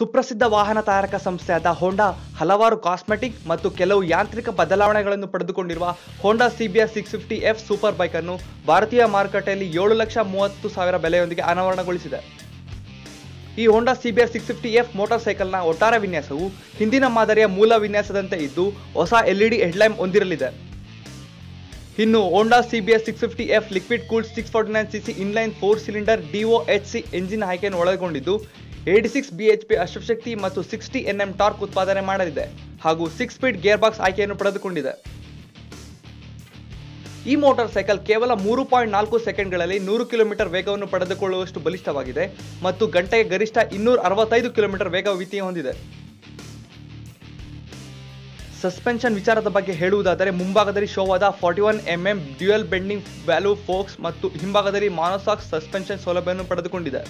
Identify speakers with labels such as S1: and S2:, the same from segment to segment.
S1: ಸುಪ್ರಸಿದ್ಧ ವಾಹನ ತಯಾರಕ ಸಂಸ್ಥೆಯಾದ ಹೋಂಡಾ ಹಲವಾರು ಕಾಸ್ಮೆಟಿಕ್ ಮತ್ತು ಕೆಲವು ಯಾಂತ್ರಿಕ ಬದಲಾವಣೆಗಳನ್ನು ಪಡೆದುಕೊಂಡಿರುವ Honda CBS six fifty F super bike ಅನ್ನು ಭಾರತೀಯ ಮಾರುಕಟ್ಟೆಯಲ್ಲಿ ಏಳು ಲಕ್ಷ ಮೂವತ್ತು ಸಾವಿರ ಬೆಲೆಯೊಂದಿಗೆ ಅನಾವರಣಗೊಳಿಸಿದೆ. ಈ Honda CBS six fifty F motor ಸೈಕಲ್ನ ಒಟ್ಟಾರೆ ವಿನ್ಯಾಸವು ಹಿಂದಿನ ಮಾದರಿಯ ಮೂಲ ವಿನ್ಯಾಸದಂತೆ ಇದ್ದು, ಹೊಸ ಎಲ್ಇಡಿ ಹೆಡ್ಲೈಮ್ ಹೊಂದಿರಲಿದೆ. ಇನ್ನು Honda CBS six fifty F liquid cool six forty nine CC inline four cylinder DO H C engine ಆಯ್ಕೆಯನ್ನು ಒಳಗೊಂಡಿದ್ದು eighty six B H P ಅಶ್ವಶಕ್ತಿ ಮತ್ತು ಸಿಕ್ಸ್ಟಿ ಎನ್ ಎಂ ಟಾರ್ಕ್ ಉತ್ಪಾದನೆ ಮಾಡಲಿದೆ ಹಾಗೂ ಸಿಕ್ಸ್ ಸ್ಪೀಡ್ ಗೇರ್ ಬಾಕ್ಸ್ ಆಯ್ಕೆಯನ್ನು ಪಡೆದುಕೊಂಡಿದೆ. ಈ motor cycle ಕೇವಲ ಮೂರು ಪಾಯಿಂಟ್ ನಾಲ್ಕು ಸೆಕೆಂಡ್ಗಳಲ್ಲಿ ನೂರು ಕಿಲೋಮೀಟರ್ ವೇಗವನ್ನು ಪಡೆದುಕೊಳ್ಳುವಷ್ಟು ಬಲಿಷ್ಠವಾಗಿದೆ ಮತ್ತು ಗಂಟೆಗೆ ಗರಿಷ್ಠ ಇನ್ನೂರ ಅರವತ್ತೈದು ಕಿಲೋಮೀಟರ್ ವೇಗ ಮಿತಿ ಹೊಂದಿದೆ. ಸಸ್ಪೆನ್ಷನ್ ವಿಚಾರದ ಬಗ್ಗೆ ಹೇಳುವುದಾದರೆ, ಮುಂಭಾಗದಲ್ಲಿ ಶೋವಾದ forty one M M dual bending value forks ಮತ್ತು ಹಿಂಭಾಗದಲ್ಲಿ ಮಾನೋಸಾಕ್ಸ್ ಸಸ್ಪೆನ್ಷನ್ ಸೌಲಭ್ಯವನ್ನು ಪಡೆದುಕೊಂಡಿದೆ.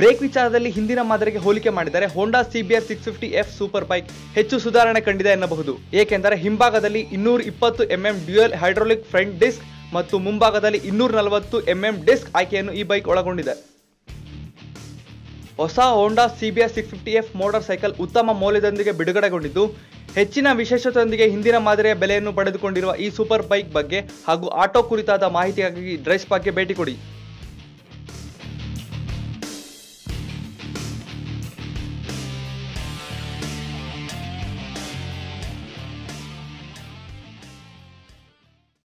S1: ಬ್ರೇಕ್ ವಿಚಾರದಲ್ಲಿ ಹಿಂದಿನ ಮಾದರಿಗೆ ಹೋಲಿಕೆ ಮಾಡಿದರೆ Honda CBR six fifty F super bike ಹೆಚ್ಚು ಸುಧಾರಣೆ ಕಂಡಿದೆ ಎನ್ನಬಹುದು. ಏಕೆಂದರೆ ಹಿಂಭಾಗದಲ್ಲಿ ಇನ್ನೂರ ಇಪ್ಪತ್ತು MM dual hydraulic front disc ಮತ್ತು ಮುಂಭಾಗದಲ್ಲಿ ಇನ್ನೂರ ನಲವತ್ತು ಎಂಎಂ ಡಿಸ್ಕ್ ಆಯ್ಕೆಯನ್ನು ಈ ಬೈಕ್ ಒಳಗೊಂಡಿದೆ. ಹೊಸ Honda CBR six fifty F motorcycle ಉತ್ತಮ ಮೌಲ್ಯದೊಂದಿಗೆ ಬಿಡುಗಡೆಗೊಂಡಿದ್ದು, ಹೆಚ್ಚಿನ ವಿಶೇಷತೆಯೊಂದಿಗೆ ಹಿಂದಿನ ಮಾದರಿಯ ಬೆಲೆಯನ್ನು ಪಡೆದುಕೊಂಡಿರುವ ಈ ಸೂಪರ್ ಬೈಕ್ ಬಗ್ಗೆ ಹಾಗೂ ಆಟೋ ಕುರಿತಾದ ಮಾಹಿತಿಗಾಗಿ ಡ್ರೈಸ್ ಬಗ್ಗೆ ಭೇಟಿ ಕೊಡಿ.